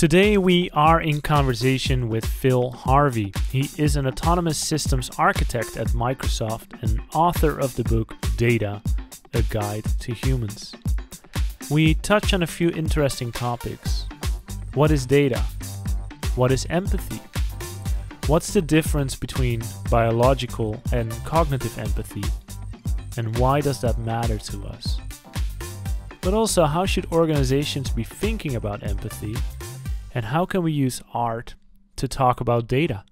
Today, we are in conversation with Phil Harvey. He is an autonomous systems architect at Microsoft and author of the book Data A Guide to Humans. We touch on a few interesting topics. What is data? What is empathy? What's the difference between biological and cognitive empathy? And why does that matter to us? But also, how should organizations be thinking about empathy? And how can we use art to talk about data?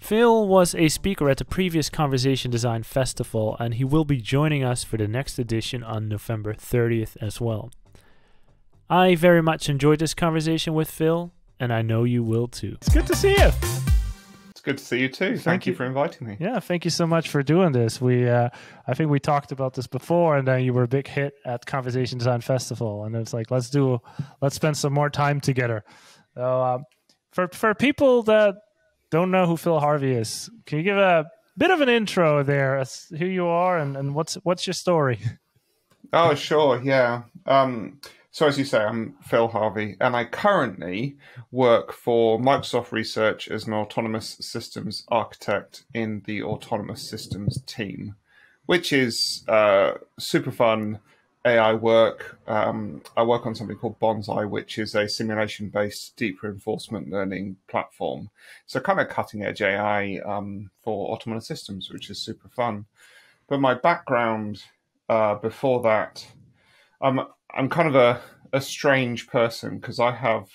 Phil was a speaker at the previous Conversation Design Festival, and he will be joining us for the next edition on November 30th as well. I very much enjoyed this conversation with Phil, and I know you will too. It's good to see you. Good to see you too. Thank, thank you. you. for inviting me. Yeah, thank you so much for doing this. We, uh, I think we talked about this before, and then you were a big hit at Conversation Design Festival, and it's like let's do, let's spend some more time together. So, um, for for people that don't know who Phil Harvey is, can you give a bit of an intro there as who you are and, and what's what's your story? Oh, sure, yeah. Um, so, as you say, I'm Phil Harvey, and I currently work for Microsoft Research as an autonomous systems architect in the autonomous systems team, which is uh, super fun AI work. Um, I work on something called Bonsai, which is a simulation based deep reinforcement learning platform. So, kind of cutting edge AI um, for autonomous systems, which is super fun. But my background uh, before that, I'm I'm kind of a, a strange person because I have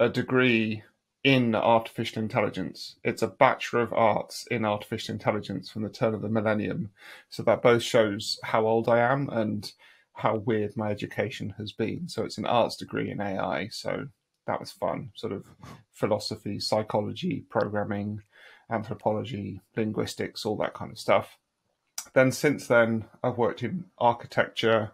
a degree in artificial intelligence. It's a Bachelor of Arts in Artificial Intelligence from the turn of the millennium. So that both shows how old I am and how weird my education has been. So it's an arts degree in AI. So that was fun. Sort of philosophy, psychology, programming, anthropology, linguistics, all that kind of stuff. Then since then, I've worked in architecture,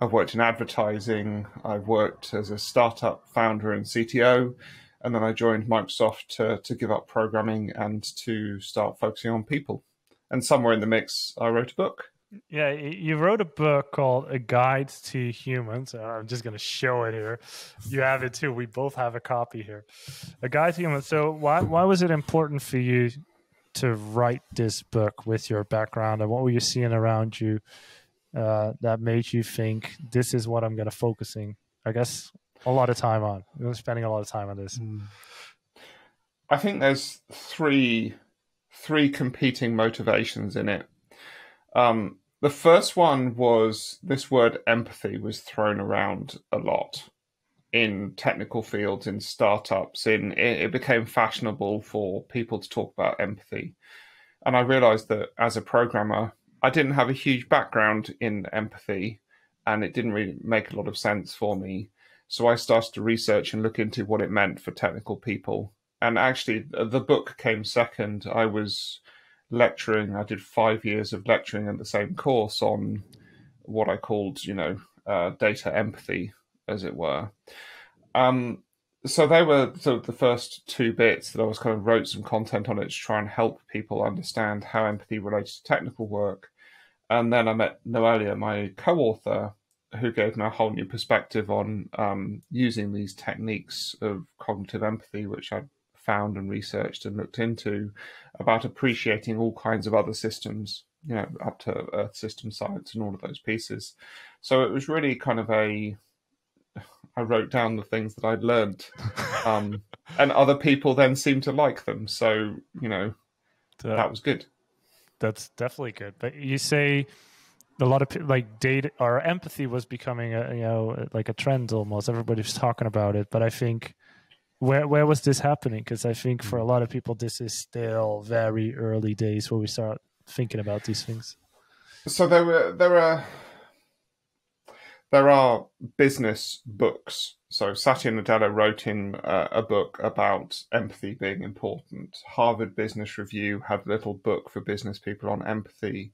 I've worked in advertising, I've worked as a startup founder and CTO, and then I joined Microsoft to, to give up programming and to start focusing on people. And somewhere in the mix, I wrote a book. Yeah, you wrote a book called A Guide to Humans. I'm just going to show it here. You have it too. We both have a copy here. A Guide to Humans. So, why why was it important for you to write this book with your background, and what were you seeing around you uh, that made you think this is what I'm going to focusing? I guess a lot of time on. You're spending a lot of time on this. Hmm. I think there's three three competing motivations in it. Um, the first one was this word empathy was thrown around a lot in technical fields, in startups. In it, became fashionable for people to talk about empathy, and I realized that as a programmer, I didn't have a huge background in empathy, and it didn't really make a lot of sense for me. So I started to research and look into what it meant for technical people. And actually, the book came second. I was lecturing. I did five years of lecturing in the same course on what I called, you know, uh, data empathy, as it were. Um, so they were sort of the first two bits that I was kind of wrote some content on it to try and help people understand how empathy relates to technical work. And then I met Noelia, my co-author, who gave me a whole new perspective on um, using these techniques of cognitive empathy, which I found and researched and looked into, about appreciating all kinds of other systems, you know, up to Earth system science and all of those pieces. So it was really kind of a. I wrote down the things that I'd learned, um, and other people then seemed to like them. So you know, that was good that's definitely good. But you say a lot of like data or empathy was becoming a you know like a trend almost. Everybody was talking about it, but I think where where was this happening? Because I think for a lot of people, this is still very early days where we start thinking about these things. So there were there are there are business books. So Satya Nadella wrote in uh, a book about empathy being important. Harvard Business Review had a little book for business people on empathy.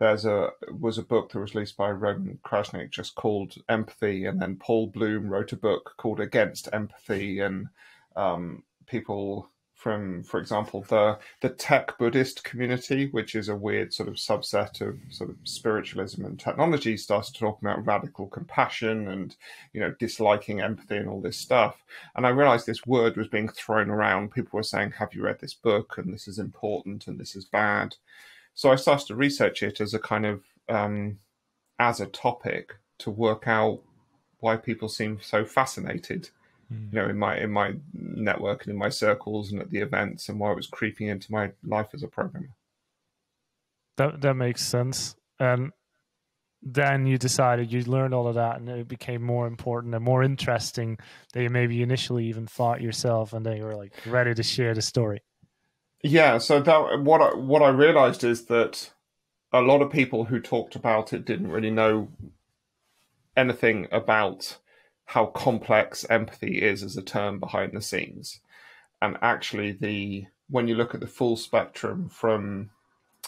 There's a was a book that was released by Roman Krznaric just called Empathy, and then Paul Bloom wrote a book called Against Empathy, and um, people from, for example, the the tech Buddhist community, which is a weird sort of subset of sort of spiritualism and technology, starts to talk about radical compassion and you know disliking empathy and all this stuff. And I realized this word was being thrown around. People were saying, "Have you read this book?" and this is important and this is bad. So I started to research it as a kind of um, as a topic to work out why people seem so fascinated mm. you know, in my in my network and in my circles and at the events, and why it was creeping into my life as a programmer. That that makes sense. And then you decided you learned all of that, and it became more important and more interesting than you maybe initially even thought yourself, and then you were like ready to share the story. Yeah. So that what I, what I realized is that a lot of people who talked about it didn't really know anything about how complex empathy is as a term behind the scenes. And actually, the when you look at the full spectrum from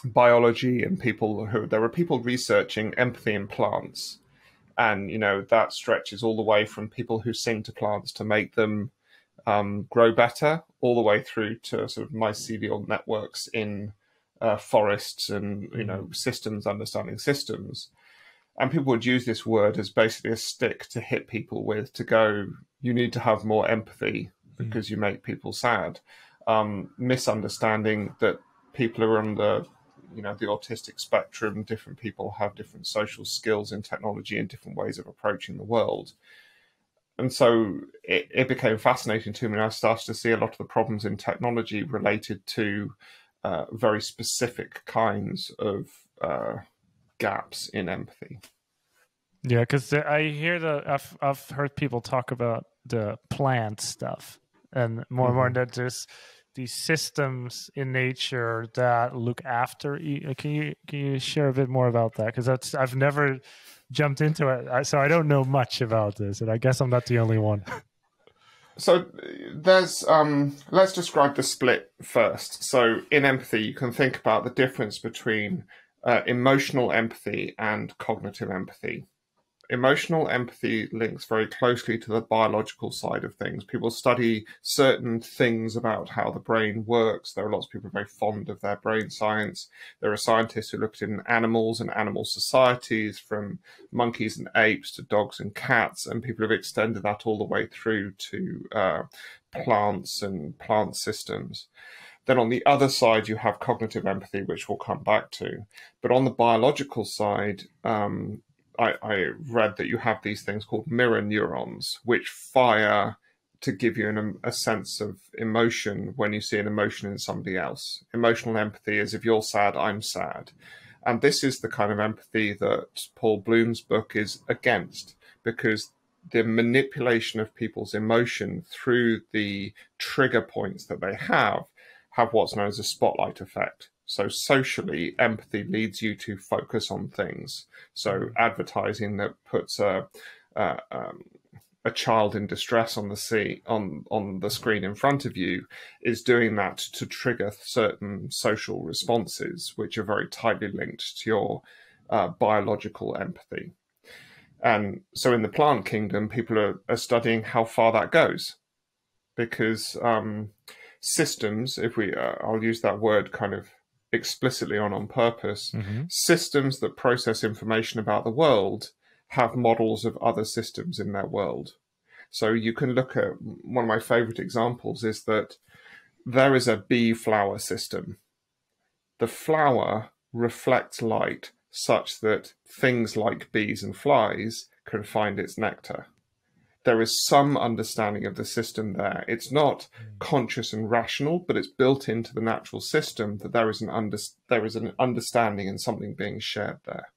biology and people who there are people researching empathy in plants, and you know that stretches all the way from people who sing to plants to make them um, grow better, all the way through to sort of mycelial networks in uh, forests and you know systems understanding systems and people would use this word as basically a stick to hit people with to go you need to have more empathy hmm. because mm. you make people sad um, misunderstanding that people are on the you know the autistic spectrum different people have different social skills in technology and different ways of approaching the world and so it, it became fascinating to me and i started to see a lot of the problems in technology related to uh, very specific kinds of uh, gaps in empathy. Yeah, because I hear that I've I've heard people talk about the plant stuff, and more mm-hmm. and more mm-hmm. that there's these systems in nature that look after. You. Can you can you share a bit more about that? Because that's I've never jumped into it, so I don't know much about this, and I guess I'm not the only one. So there's um, let's describe the split first. So in empathy, you can think about the difference between uh, emotional empathy and cognitive empathy. Emotional empathy links very closely to the biological side of things. People study certain things about how the brain works. There are lots of people very fond of their brain science. There are scientists who looked in animals and animal societies, from monkeys and apes to dogs and cats, and people have extended that all the way through to uh, plants and plant systems. Then on the other side, you have cognitive empathy, which we'll come back to. But on the biological side, um, I, I, read that you have these things called mirror neurons, which fire to give you an, a sense of emotion when you see an emotion in somebody else. Emotional empathy is if you're sad, I'm sad. And this is the kind of empathy that Paul Bloom's book is against because the manipulation of people's emotion through the trigger points that they have have what's known as a spotlight effect. So socially, empathy leads you to focus on things. So advertising that puts a a, um, a child in distress on the sea on on the screen in front of you is doing that to trigger certain social responses, which are very tightly linked to your uh, biological empathy. And so, in the plant kingdom, people are, are studying how far that goes, because um, systems, if we, uh, I'll use that word kind of explicitly on on purpose, mm-hmm. systems that process information about the world have models of other systems in their world. So you can look at one of my favorite examples is that there is a bee flower system. The flower reflects light such that things like bees and flies can find its nectar there is some understanding of the system there. It's not mm. conscious and rational, but it's built into the natural system that there is an under, there is an understanding and something being shared there.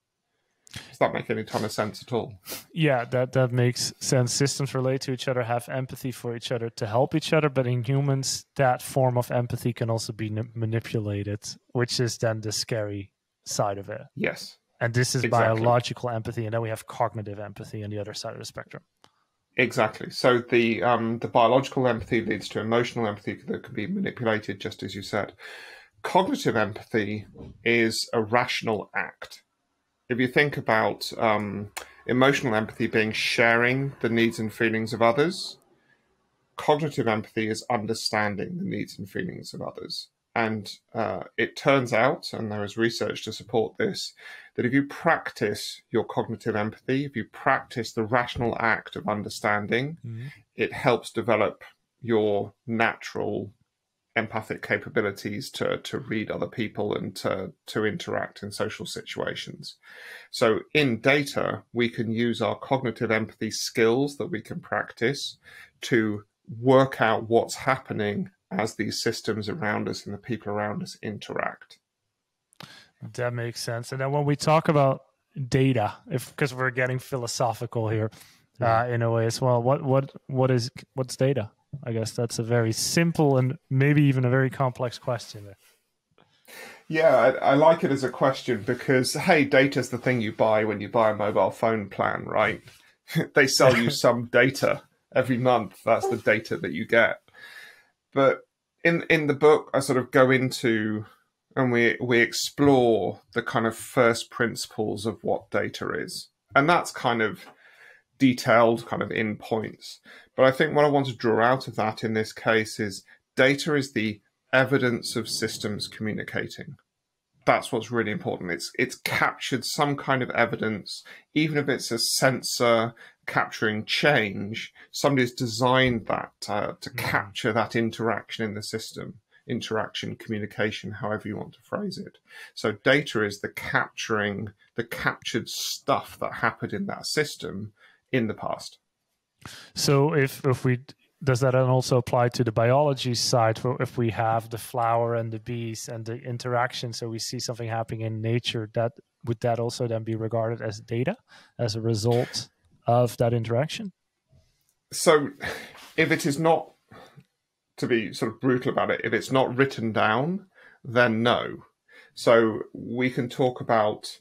Does that make any ton of sense at all? Yeah, that that makes sense. Systems relate to each other, have empathy for each other to help each other, but in humans, that form of empathy can also be manipulated, which is then the scary side of it. Yes. And this is exactly. biological empathy, and then we have cognitive empathy on the other side of the spectrum. Exactly. So the um, the biological empathy leads to emotional empathy that can be manipulated, just as you said. Cognitive empathy is a rational act. If you think about um, emotional empathy being sharing the needs and feelings of others, cognitive empathy is understanding the needs and feelings of others. And uh, it turns out, and there is research to support this, that if you practice your cognitive empathy, if you practice the rational act of understanding, mm-hmm. it helps develop your natural empathic capabilities to to read other people and to to interact in social situations. So in data, we can use our cognitive empathy skills that we can practice to work out what's happening as these systems around us and the people around us interact. That makes sense. And then when we talk about data, if because we're getting philosophical here uh, in a way as well, what what what is what's data? I guess that's a very simple and maybe even a very complex question. Yeah, I, I, like it as a question because hey, data's the thing you buy when you buy a mobile phone plan, right? they sell you some data every month. That's the data that you get. But in in the book, I sort of go into and we we explore the kind of first principles of what data is, and that's kind of detailed, kind of in points. But I think what I want to draw out of that in this case is data is the evidence of systems communicating. That's what's really important. It's it's captured some kind of evidence, even if it's a sensor capturing change. Somebody's designed that uh, to mm. capture that interaction in the system, interaction, communication, however you want to phrase it. So data is the capturing, the captured stuff that happened in that system in the past. So if if we does that also apply to the biology side if we have the flower and the bees and the interaction so we see something happening in nature that would that also then be regarded as data as a result of that interaction so if it is not to be sort of brutal about it if it's not written down then no so we can talk about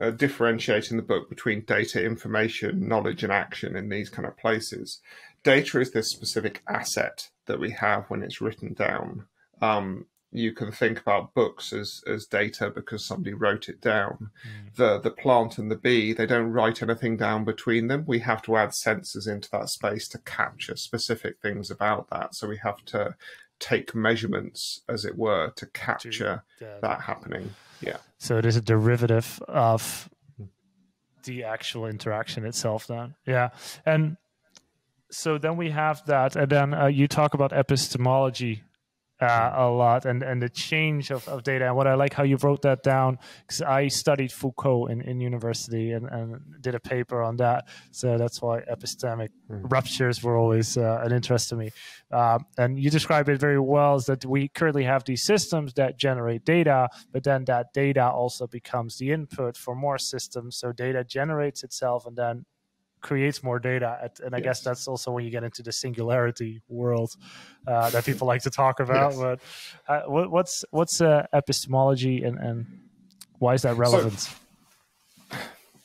uh, differentiate in the book between data, information, knowledge, and action in these kind of places. Data is this specific asset that we have when it's written down. Um, you can think about books as as data because somebody wrote it down. Mm. The the plant and the bee, they don't write anything down between them. We have to add sensors into that space to capture specific things about that. So we have to take measurements, as it were, to capture to, that happening. Yeah. So it is a derivative of the actual interaction itself then. Yeah. And so then we have that. And then uh, you talk about epistemology uh, a lot and, and the change of, of data. And what I like how you wrote that down because I studied Foucault in, in university and, and did a paper on that. So that's why epistemic mm. ruptures were always uh, an interest to me. Uh, and you describe it very well is that we currently have these systems that generate data, but then that data also becomes the input for more systems. So data generates itself and then creates more data and i yes. guess that's also when you get into the singularity world uh, that people like to talk about yes. but uh, what, what's what's uh, epistemology and, and why is that relevant so,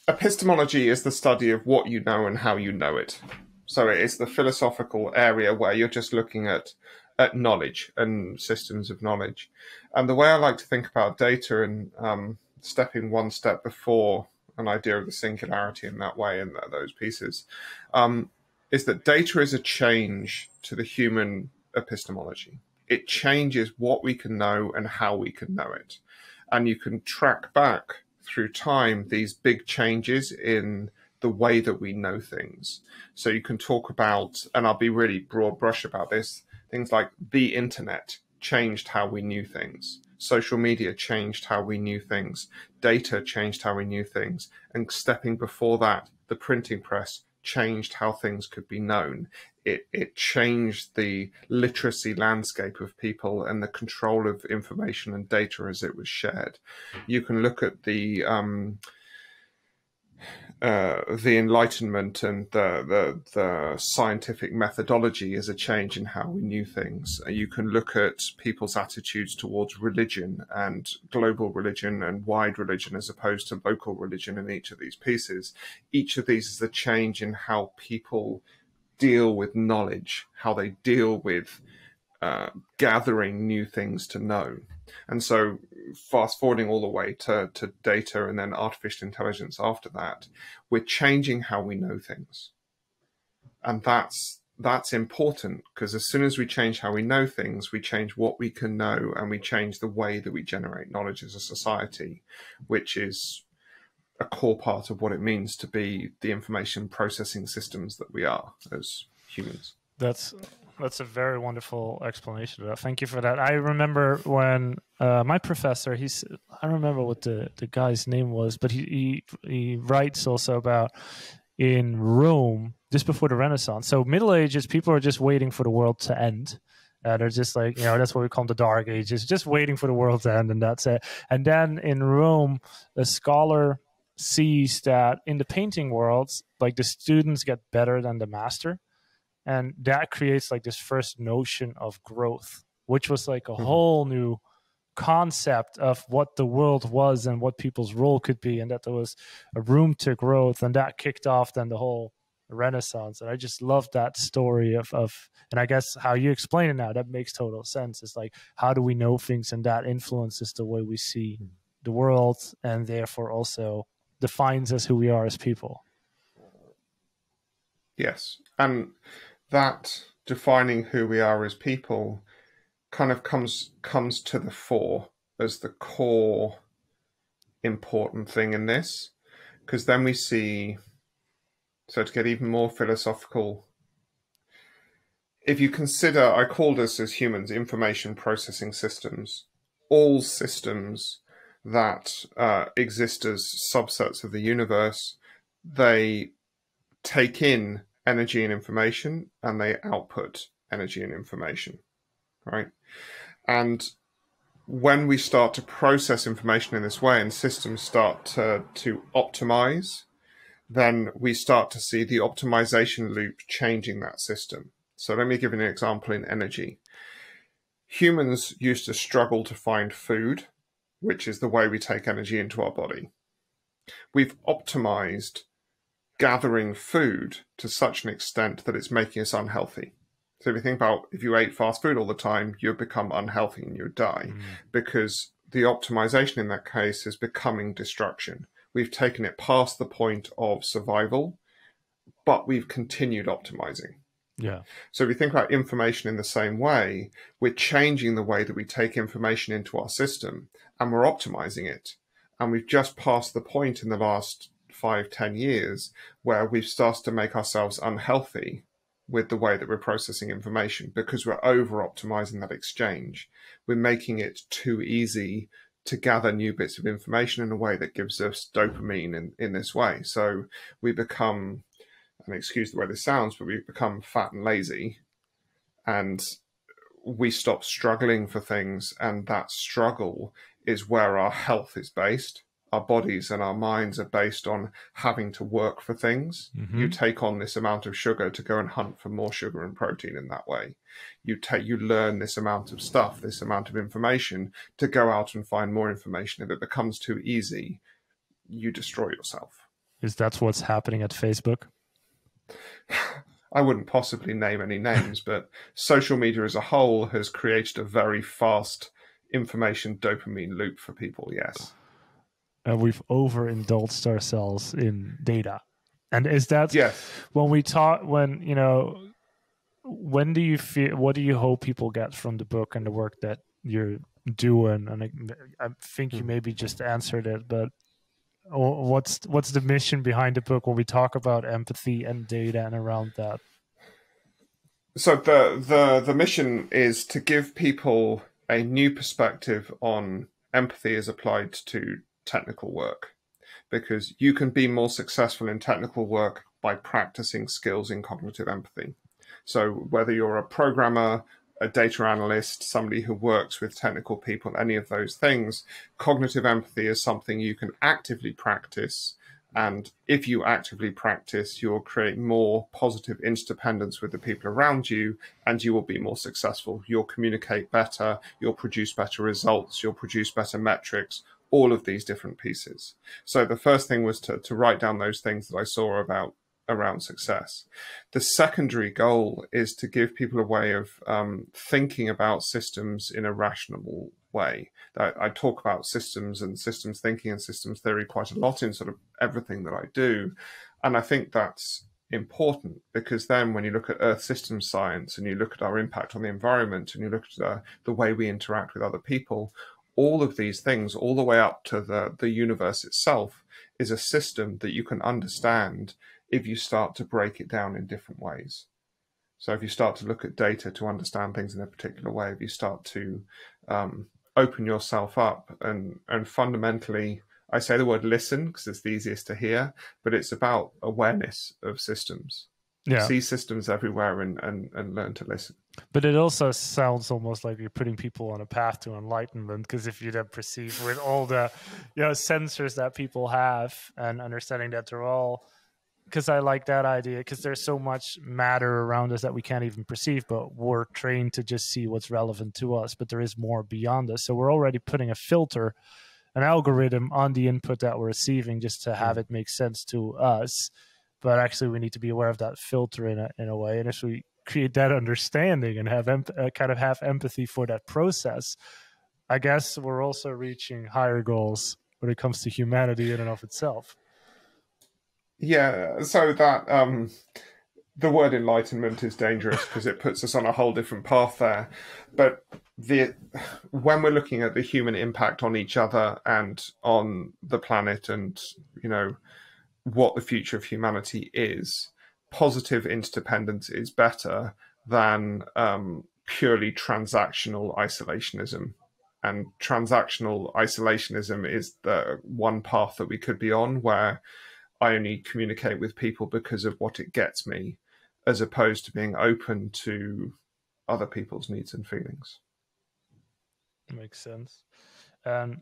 epistemology is the study of what you know and how you know it so it's the philosophical area where you're just looking at at knowledge and systems of knowledge and the way i like to think about data and um, stepping one step before an idea of the singularity in that way in those pieces, um, is that data is a change to the human epistemology. It changes what we can know and how we can know it. And you can track back through time these big changes in the way that we know things. So you can talk about, and I'll be really broad brush about this, things like the internet changed how we knew things social media changed how we knew things, data changed how we knew things, and stepping before that, the printing press changed how things could be known. It, it changed the literacy landscape of people and the control of information and data as it was shared. You can look at the um, uh, the Enlightenment and the, the, the scientific methodology is a change in how we knew things. You can look at people's attitudes towards religion and global religion and wide religion as opposed to local religion in each of these pieces. Each of these is a change in how people deal with knowledge, how they deal with uh, gathering new things to know. And so, fast forwarding all the way to, to data and then artificial intelligence after that, we're changing how we know things. And that's that's important because as soon as we change how we know things, we change what we can know and we change the way that we generate knowledge as a society, which is a core part of what it means to be the information processing systems that we are as humans. That's that's a very wonderful explanation. Thank you for that. I remember when uh, my professor, he's I don't remember what the, the guy's name was, but he, he he writes also about in Rome just before the Renaissance. So Middle Ages, people are just waiting for the world to end. Uh, they're just like you know that's what we call the Dark Ages, just waiting for the world to end, and that's it. And then in Rome, a scholar sees that in the painting worlds, like the students get better than the master and that creates like this first notion of growth which was like a mm-hmm. whole new concept of what the world was and what people's role could be and that there was a room to growth and that kicked off then the whole renaissance and i just love that story of, of and i guess how you explain it now that makes total sense it's like how do we know things and that influences the way we see mm-hmm. the world and therefore also defines us who we are as people yes and that defining who we are as people kind of comes comes to the fore as the core important thing in this because then we see so to get even more philosophical if you consider i called us as humans information processing systems all systems that uh, exist as subsets of the universe they take in energy and information and they output energy and information, right? And when we start to process information in this way and systems start to, to optimize, then we start to see the optimization loop changing that system. So let me give you an example in energy. Humans used to struggle to find food, which is the way we take energy into our body. We've optimized gathering food to such an extent that it's making us unhealthy. So if you think about if you ate fast food all the time, you'd become unhealthy and you'd die mm. because the optimization in that case is becoming destruction. We've taken it past the point of survival, but we've continued optimizing. Yeah. So if you think about information in the same way, we're changing the way that we take information into our system and we're optimizing it. And we've just passed the point in the last five, ten years where we've started to make ourselves unhealthy with the way that we're processing information because we're over optimizing that exchange. We're making it too easy to gather new bits of information in a way that gives us dopamine in, in this way. So we become, and excuse the way this sounds, but we become fat and lazy and we stop struggling for things. And that struggle is where our health is based our bodies and our minds are based on having to work for things. Mm-hmm. You take on this amount of sugar to go and hunt for more sugar and protein in that way. You take you learn this amount of stuff, this amount of information to go out and find more information. If it becomes too easy, you destroy yourself. Is that what's happening at Facebook? I wouldn't possibly name any names, but social media as a whole has created a very fast information dopamine loop for people, yes and we've overindulged ourselves in data. And is that yes. when we talk when you know when do you feel what do you hope people get from the book and the work that you're doing? And I, I think you hmm. maybe just answered it, but what's what's the mission behind the book when we talk about empathy and data and around that? So the the the mission is to give people a new perspective on empathy as applied to technical work because you can be more successful in technical work by practicing skills in cognitive empathy. So, whether you're a programmer, a data analyst, somebody who works with technical people, any of those things, cognitive empathy is something you can actively practice. And if you actively practice, you'll create more positive interdependence with the people around you and you will be more successful. You'll communicate better, you'll produce better results, you'll produce better metrics, all of these different pieces. So the first thing was to, to write down those things that I saw about around success. The secondary goal is to give people a way of um, thinking about systems in a rational way. I, I, talk about systems and systems thinking and systems theory quite a lot in sort of everything that I do. And I think that's important because then when you look at Earth systems science and you look at our impact on the environment and you look at uh, the way we interact with other people, all of these things, all the way up to the, the universe itself, is a system that you can understand if you start to break it down in different ways. So if you start to look at data to understand things in a particular way, if you start to um, open yourself up and and fundamentally I say the word listen because it's the easiest to hear, but it's about awareness of systems. Yeah. See systems everywhere and, and, and learn to listen. But it also sounds almost like you're putting people on a path to enlightenment because if you then perceive with all the you know sensors that people have and understanding that they're all because I like that idea because there's so much matter around us that we can't even perceive, but we're trained to just see what's relevant to us. But there is more beyond us. So we're already putting a filter, an algorithm on the input that we're receiving just to have mm. it make sense to us. But actually, we need to be aware of that filter in a, in a way. And if we create that understanding and have em- uh, kind of have empathy for that process, I guess we're also reaching higher goals when it comes to humanity in and of itself. Yeah, so that um, the word enlightenment is dangerous because it puts us on a whole different path there. But the when we're looking at the human impact on each other and on the planet, and you know what the future of humanity is, positive interdependence is better than um, purely transactional isolationism. And transactional isolationism is the one path that we could be on where I only communicate with people because of what it gets me, as opposed to being open to other people's needs and feelings. Makes sense. And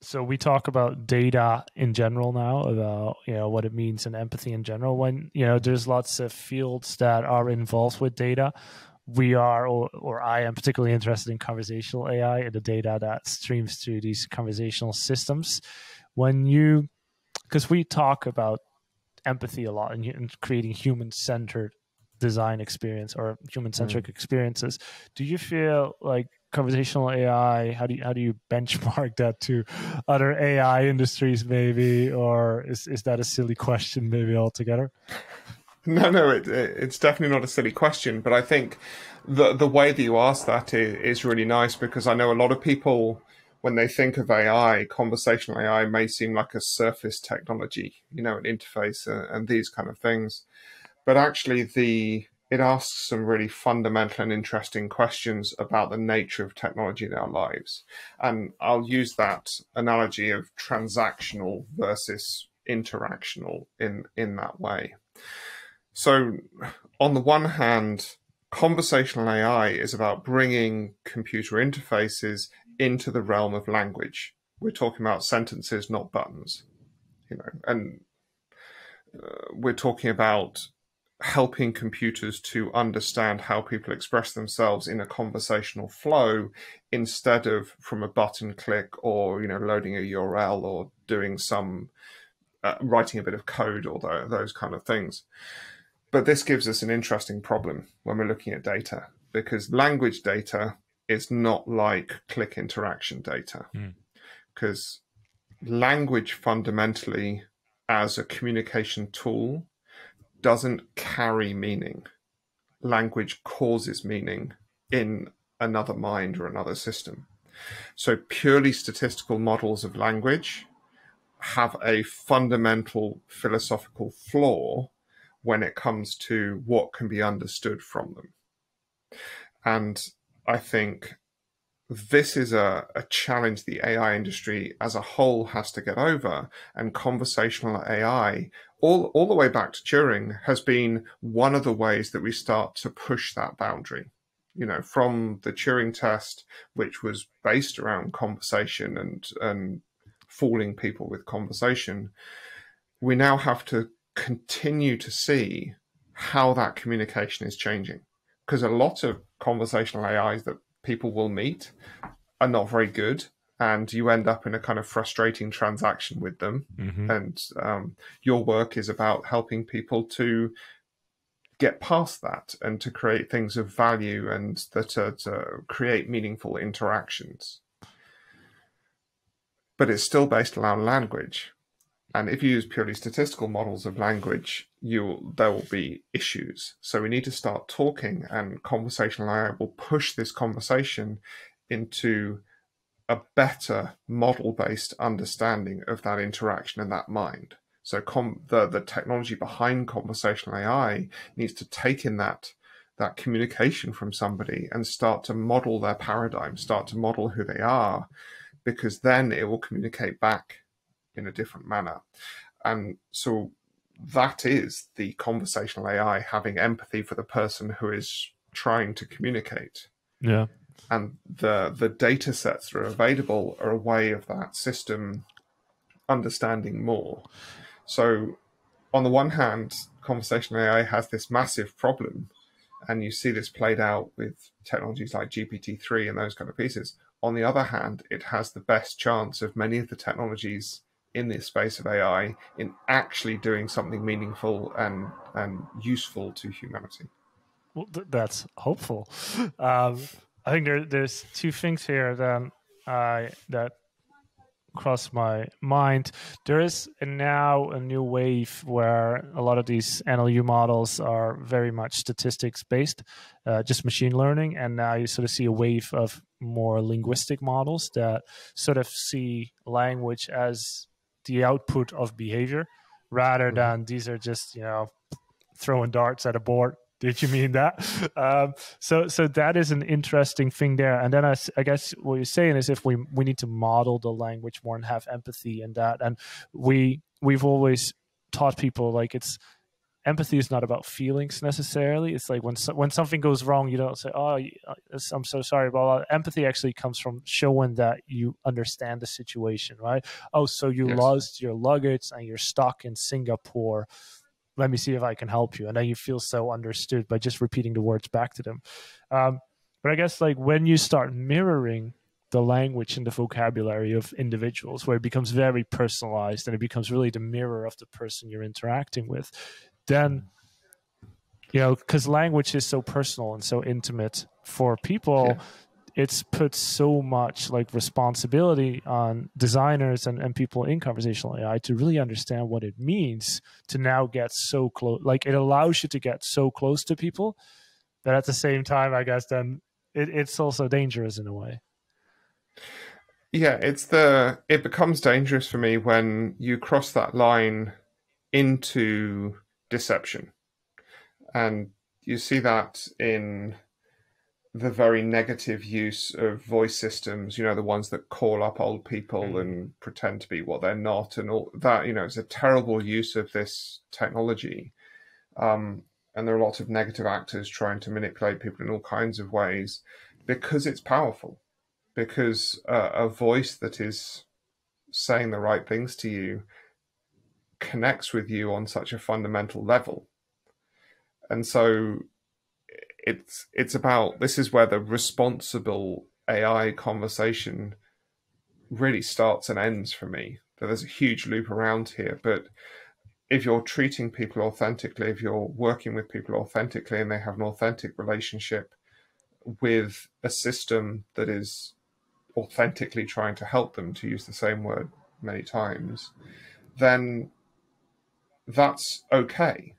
so we talk about data in general now about you know what it means and empathy in general when you know there's lots of fields that are involved with data we are or, or i am particularly interested in conversational ai and the data that streams through these conversational systems when you because we talk about empathy a lot and, and creating human centered design experience or human centric mm. experiences. Do you feel like conversational AI? How do you, how do you benchmark that to other AI industries, maybe, or is is that a silly question, maybe altogether? No, no, it, it's definitely not a silly question. But I think the the way that you ask that is, is really nice because I know a lot of people when they think of AI, conversational AI may seem like a surface technology, you know, an interface and, and these kind of things. But actually, the it asks some really fundamental and interesting questions about the nature of technology in our lives. And I'll use that analogy of transactional versus interactional in, in that way. So, on the one hand, conversational AI is about bringing computer interfaces into the realm of language. We're talking about sentences, not buttons, you know, and uh, we're talking about helping computers to understand how people express themselves in a conversational flow instead of from a button click or you know loading a url or doing some uh, writing a bit of code or those kind of things but this gives us an interesting problem when we're looking at data because language data is not like click interaction data. Because mm. language fundamentally as a communication tool doesn't carry meaning. Language causes meaning in another mind or another system. So purely statistical models of language have a fundamental philosophical flaw when it comes to what can be understood from them. And I think this is a, a challenge the AI industry as a whole has to get over. And conversational AI, all, all the way back to Turing, has been one of the ways that we start to push that boundary. You know, from the Turing test, which was based around conversation and, and fooling people with conversation, we now have to continue to see how that communication is changing because a lot of conversational AIs that people will meet are not very good and you end up in a kind of frustrating transaction with them. Mm-hmm. And um, your work is about helping people to get past that and to create things of value and that uh, to create meaningful interactions. But it's still based around language. And if you use purely statistical models of language, you there will be issues. So we need to start talking, and conversational AI will push this conversation into a better model-based understanding of that interaction and that mind. So the the technology behind conversational AI needs to take in that that communication from somebody and start to model their paradigm, start to model who they are, because then it will communicate back in a different manner. And so that is the conversational AI having empathy for the person who is trying to communicate. Yeah. And the the data sets that are available are a way of that system understanding more. So on the one hand, conversational AI has this massive problem, and you see this played out with technologies like GPT-3 and those kind of pieces. On the other hand, it has the best chance of many of the technologies in this space of AI in actually doing something meaningful and and useful to humanity. Well, th- that's hopeful. Um, I think there, there's two things here that uh, that cross my mind. There is now a new wave where a lot of these NLU models are very much statistics based, uh, just machine learning, and now you sort of see a wave of more linguistic models that sort of see language as the output of behavior rather mm-hmm. than these are just you know throwing darts at a board. Did you mean that? Um, so so that is an interesting thing there. And then I, I, guess what you're saying is if we we need to model the language more and have empathy in that. And we we've always taught people like it's empathy is not about feelings necessarily. It's like when so, when something goes wrong, you don't say, "Oh, uh, I'm so sorry." But empathy actually comes from showing that you understand the situation, right? Oh, so you yes. lost your luggage and you're stuck in Singapore. Let me see if I can help you, and then you feel so understood by just repeating the words back to them. Um, but I guess like when you start mirroring the language and the vocabulary of individuals where it becomes very personalized and it becomes really the mirror of the person you're interacting with then you know because language is so personal and so intimate for people yeah. it's put so much like responsibility on designers and, and people in conversational ai to really understand what it means to now get so close like it allows you to get so close to people that at the same time i guess then it, it's also dangerous in a way yeah it's the it becomes dangerous for me when you cross that line into deception. And you see that in the very negative use of voice systems, you know, the ones that call up old people mm. and pretend to be what they're not, and all that, you know, it's a terrible use of this technology. Um, and there are a lot of negative actors trying to manipulate people in all kinds of ways because it's powerful, because uh, a voice that is saying the right things to you connects with you on such a fundamental level. And so it's it's about this is where the responsible AI conversation really starts and ends for me. That There's a huge loop around here, but if you're treating people authentically, if you're working with people authentically and they have an authentic relationship with a system that is authentically trying to help them, to use the same word many times, then that's okay.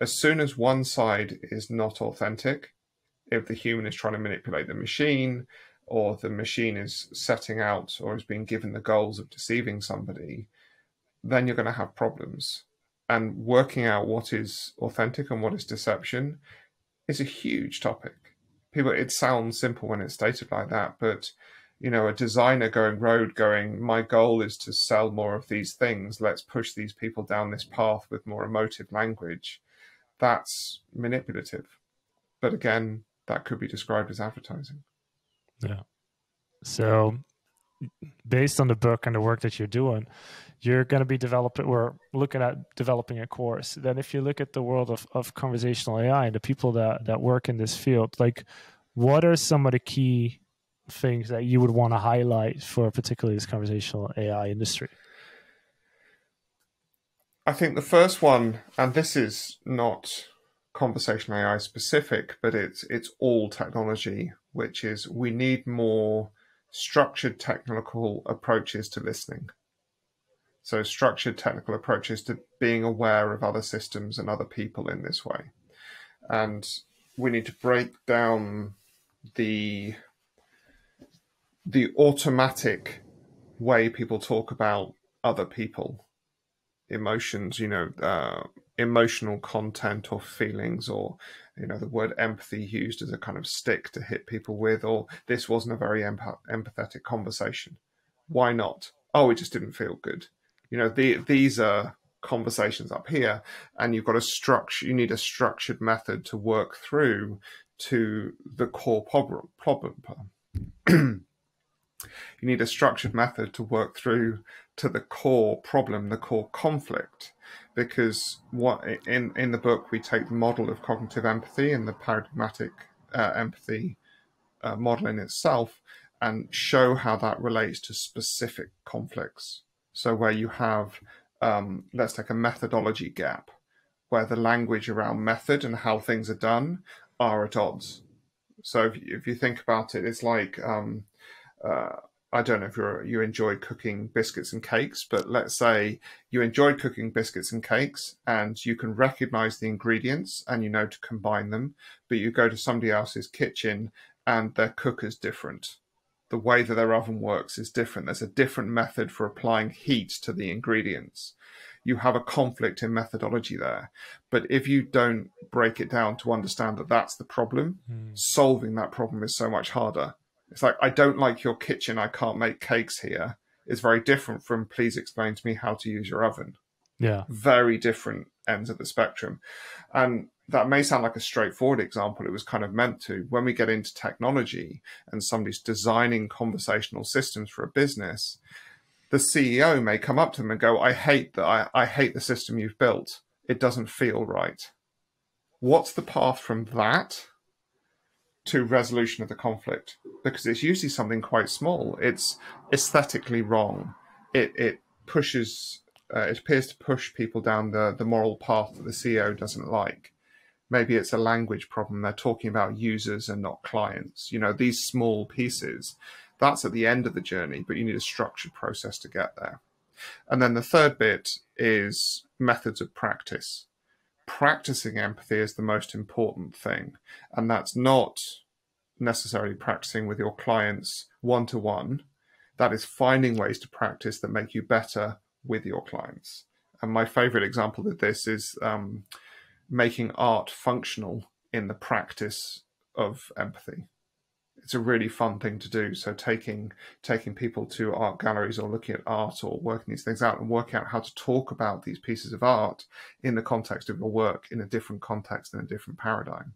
As soon as one side is not authentic, if the human is trying to manipulate the machine, or the machine is setting out or is being given the goals of deceiving somebody, then you're going to have problems. And working out what is authentic and what is deception is a huge topic. People, it sounds simple when it's stated like that, but you know, a designer going road going, my goal is to sell more of these things. Let's push these people down this path with more emotive language. That's manipulative. But again, that could be described as advertising. Yeah. So, based on the book and the work that you're doing, you're going to be developing, we're looking at developing a course. Then, if you look at the world of, of conversational AI and the people that, that work in this field, like, what are some of the key things that you would want to highlight for particularly this conversational AI industry? I think the first one, and this is not conversational AI specific, but it's it's all technology, which is we need more structured technical approaches to listening. So, structured technical approaches to being aware of other systems and other people in this way. And we need to break down the the automatic way people talk about other people. Emotions you know uh, emotional content or feelings or you know the word empathy used as a kind of stick to hit people with or this wasn't a very empath- empathetic conversation. Why not? Oh it just didn't feel good. You know the, these are conversations up here and you've got a structure you need a structured method to work through to the core problem problem you need a structured method to work through to the core problem the core conflict because what in in the book we take the model of cognitive empathy and the paradigmatic uh, empathy uh, model in itself and show how that relates to specific conflicts. So where you have, um, let's take a methodology gap, where the language around method and how things are done are at odds. So if, if you think about it, it's like um, uh, I don't know if you you enjoy cooking biscuits and cakes, but let's say you enjoy cooking biscuits and cakes and you can recognize the ingredients and you know to combine them, but you go to somebody else's kitchen and their cooker's different. The way that their oven works is different. There's a different method for applying heat to the ingredients. You have a conflict in methodology there. But if you don't break it down to understand that that's the problem, mm. solving that problem is so much harder it's like, I don't like your kitchen. I can't make cakes here. Is very different from please explain to me how to use your oven. Yeah. Very different ends of the spectrum. And that may sound like a straightforward example. It was kind of meant to. When we get into technology and somebody's designing conversational systems for a business, the CEO may come up to them and go, I hate that I, I hate the system you've built. It doesn't feel right. What's the path from that to resolution of the conflict because it's usually something quite small. It's aesthetically wrong. It it pushes. Uh, it appears to push people down the the moral path that the CEO doesn't like. Maybe it's a language problem. They're talking about users and not clients. You know, these small pieces. That's at the end of the journey, but you need a structured process to get there. And then the third bit is methods of practice practicing empathy is the most important thing. And that's not necessarily practicing with your clients one to one. That is finding ways to practice that make you better with your clients. And my favorite example of this is um, making art functional in the practice of empathy it's a really fun thing to do. So taking taking people to art galleries or looking at art or working these things out and working out how to talk about these pieces of art in the context of your work in a different context and a different paradigm.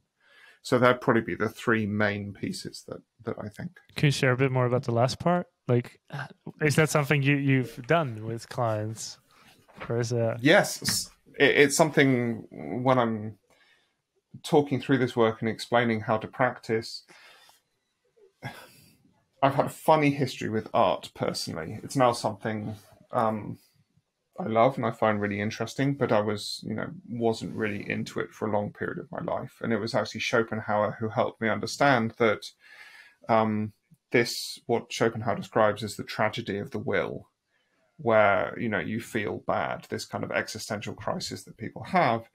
So that'd probably be the three main pieces that that I think. Can you share a bit more about the last part? Like, uh, is that something you you've done with clients, or is it? Yes, it's something when I'm talking through this work and explaining how to practice I've had a funny history with art personally. It's now something um, I love and I find really interesting, but I was, you know, wasn't really into it for a long period of my life. And it was actually Schopenhauer who helped me understand that um, this, what Schopenhauer describes as the tragedy of the will, where, you know, you feel bad, this kind of existential crisis that people have.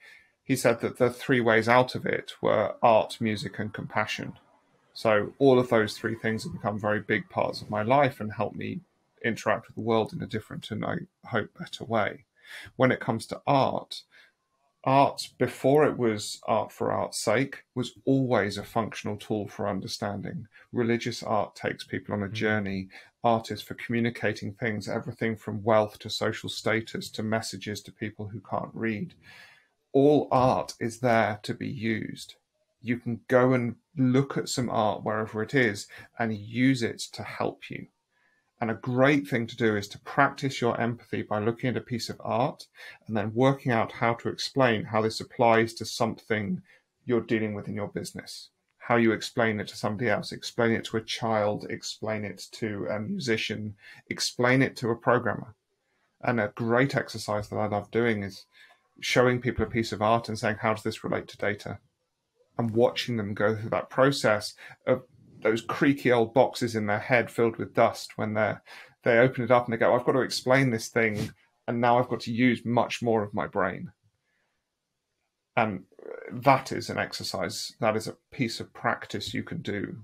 He said that the three ways out of it were art, music, and compassion so all of those three things have become very big parts of my life and help me interact with the world in a different and I hope better way. When it comes to art, art before it was art for art's sake was always a functional tool for understanding. Religious art takes people on a mm-hmm. journey. Art is for communicating things, everything from wealth to social status to messages to people who can't read. All art is there to be used you can go and look at some art wherever it is and use it to help you. And a great thing to do is to practice your empathy by looking at a piece of art and then working out how to explain how this applies to something you're dealing with in your business. How you explain it to somebody else, explain it to a child, explain it to a musician, explain it to a programmer. And a great exercise that I love doing is showing people a piece of art and saying, how does this relate to data? And watching them go through that process of those creaky old boxes in their head filled with dust when they they open it up and they go, I've got to explain this thing and now I've got to use much more of my brain. And that is an exercise, that is a piece of practice you can do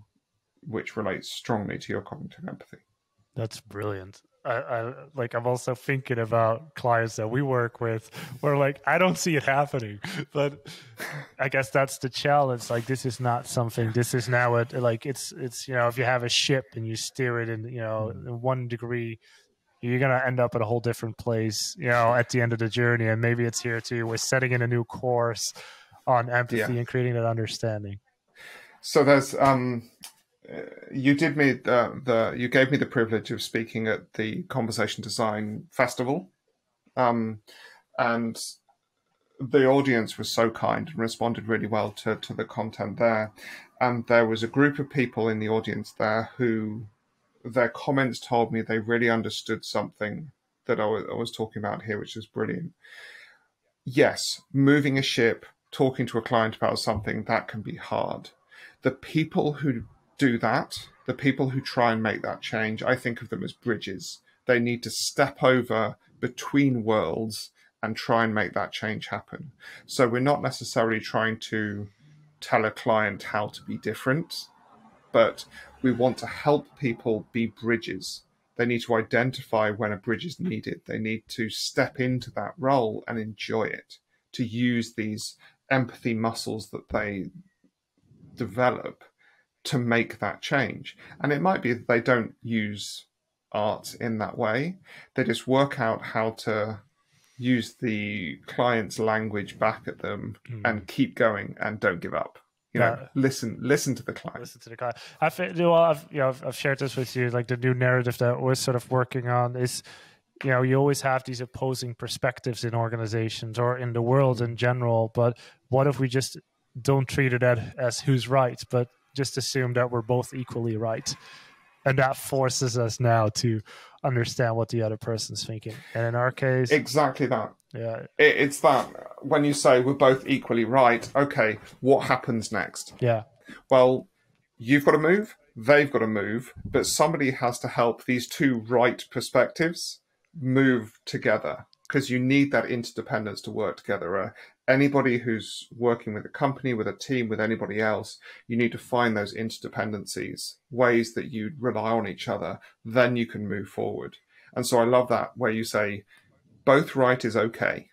which relates strongly to your cognitive empathy. That's brilliant. I, I, like I'm also thinking about clients that we work with where like I don't see it happening. But I guess that's the challenge. Like this is not something this is now a, like it's it's you know, if you have a ship and you steer it in, you know, in mm. one degree, you're gonna end up at a whole different place, you know, at the end of the journey. And maybe it's here too. We're setting in a new course on empathy yeah. and creating that understanding. So there's um you did me the, the you gave me the privilege of speaking at the Conversation Design Festival, um, and the audience was so kind and responded really well to, to the content there. And there was a group of people in the audience there who their comments told me they really understood something that I was, I was talking about here, which is brilliant. Yes, moving a ship, talking to a client about something, that can be hard. The people who do that, the people who try and make that change, I think of them as bridges. They need to step over between worlds and try and make that change happen. So we're not necessarily trying to tell a client how to be different, but we want to help people be bridges. They need to identify when a bridge is needed. They need to step into that role and enjoy it, to use these empathy muscles that they develop to make that change. And it might be that they don't use art in that way. They just work out how to use the client's language back at them mm. and keep going and don't give up. You know, yeah. listen, listen to the client. Listen to the client. I've, you know, I've, you know, I've, I've shared this with you. Like the new narrative that we're sort of working on is, you know, you always have these opposing perspectives in organizations or in the world in general. But what if we just don't treat it as who's right, but just assume that we're both equally right. And that forces us now to understand what the other person's thinking. And in our case, exactly that. Yeah. it's that when you say we're both equally right, okay, what happens next? Yeah. Well, you've got to move, they've got to move, but somebody has to help these two right perspectives move together because you need that interdependence to work together. Uh, anybody who's working with a company, with a team, with anybody else, you need to find those interdependencies, ways that you rely on each other, then you can move forward. And so I love that where you say both right is okay.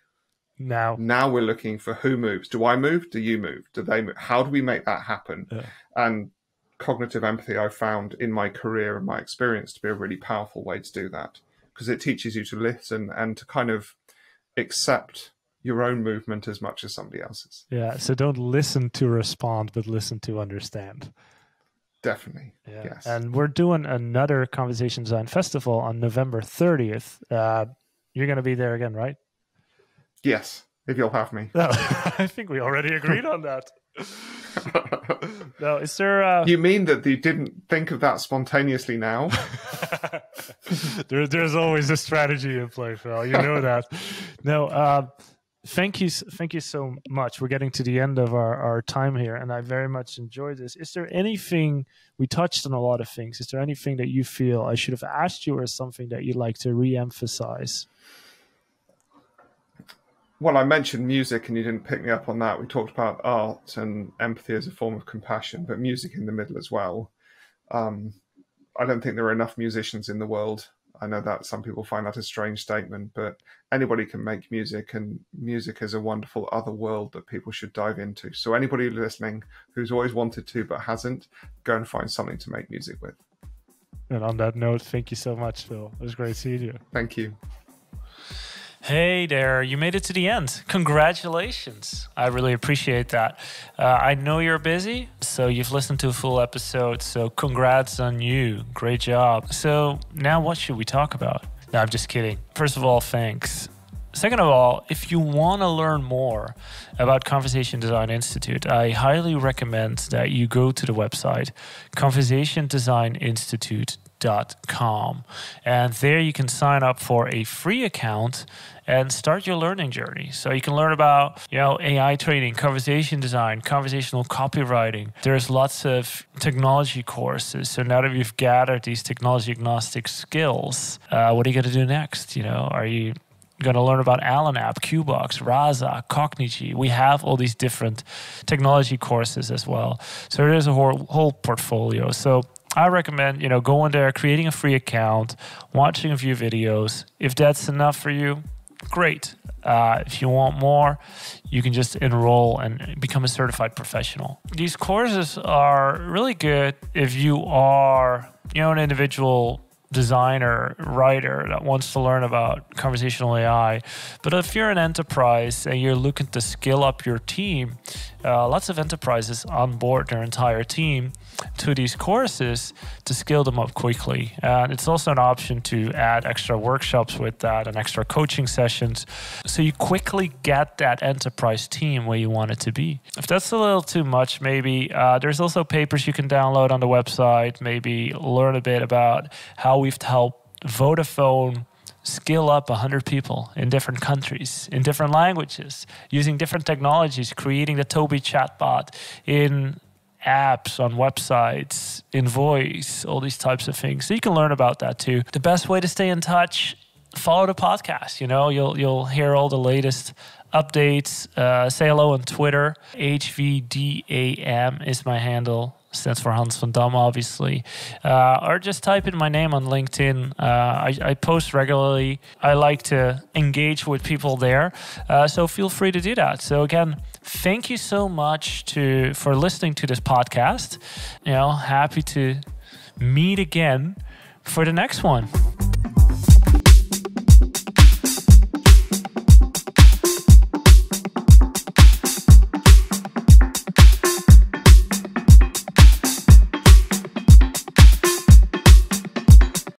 Now, now we're looking for who moves. Do I move? Do you move? Do they move? How do we make that happen? Yeah. And cognitive empathy, I found in my career and my experience to be a really powerful way to do that because it teaches you to listen and to kind of accept your own movement as much as somebody else's. Yeah. So don't listen to respond, but listen to understand. Definitely. Yeah. Yes. And we're doing another Conversation Design Festival on November 30th. Uh, you're going to be there again, right? Yes, if you'll have me. No, I think we already agreed on that. no, is there? Uh... You mean that you didn't think of that spontaneously now? there, there's always a strategy in play, Phil. You know that. No, uh, thank you thank you so much. We're getting to the end of our, our time here and i very much enjoyed this. Is there anything we touched on a lot of things. Is there anything that you feel i should have asked you or something that you'd like to re-emphasize? Well i mentioned music and you didn't pick me up on that. We talked about art and empathy as a form of compassion but music in the middle as well. Um, i don't think there are enough musicians in the world I know that some people find that a strange statement, but anybody can make music, and music is a wonderful other world that people should dive into. So, anybody listening who's always wanted to but hasn't, go and find something to make music with. And on that note, thank you so much, Phil. It was great seeing you. Thank you. Hey there, you made it to the end. Congratulations. I really appreciate that. Uh, I know you're busy, so you've listened to a full episode, so congrats on you. Great job. So, now what should we talk about? No, I'm just kidding. First of all, thanks. Second of all, if you want to learn more about Conversation Design Institute, I highly recommend that you go to the website conversationdesigninstitute.com. And there you can sign up for a free account and start your learning journey. So you can learn about, you know, AI training, conversation design, conversational copywriting. There's lots of technology courses. So now that you've gathered these technology agnostic skills, uh, what are you going to do next? You know, are you going to learn about LANapp, Qbox, Rasa, Cognigy. We have all these different technology courses as well. So there's a whole, whole portfolio. So I recommend, you know, going there, creating a free account, watching a few videos. If that's enough for you, great. Uh, if you want more, you can just enroll and become a certified professional. These courses are really good if you are, you know, an individual designer, writer that wants to learn about conversational AI. But if you're an enterprise and you're looking to scale up your team, uh, lots of enterprises onboard their entire team to these courses to scale them up quickly. And it's also an option to add extra workshops with that and extra coaching sessions. So you quickly get that enterprise team where you want it to be. If that's a little too much, maybe uh, there's also papers you can download on the website, maybe learn a bit about how we've helped Vodafone skill up 100 people in different countries, in different languages, using different technologies, creating the TOBi chatbot in apps, on websites, in voice, all these types of things. So you can learn about that too. The best way to stay in touch, follow the podcast. You know, you'll you'll hear all the latest updates. Uh, say hello on Twitter. HVDAM is my handle stands for Hans van Dam, obviously. Uh, or just type in my name on LinkedIn. Uh, I, I, post regularly. I like to engage with people there, uh, so feel free to do that. So again, thank you so much to for listening to this podcast. You know, happy to meet again for the next one.